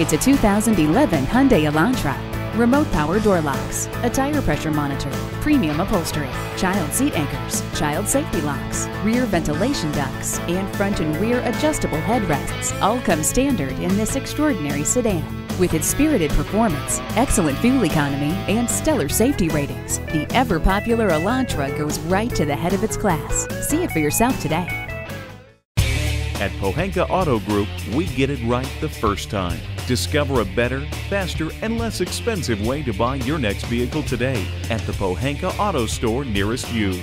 It's a 2011 Hyundai Elantra. Remote power door locks, a tire pressure monitor, premium upholstery, child seat anchors, child safety locks, rear ventilation ducts, and front and rear adjustable headrests all come standard in this extraordinary sedan. With its spirited performance, excellent fuel economy, and stellar safety ratings, the ever popular Elantra goes right to the head of its class. See it for yourself today. At Pohanka Auto Group, we get it right the first time. Discover a better, faster, and less expensive way to buy your next vehicle today at the Pohanka Auto Store nearest you.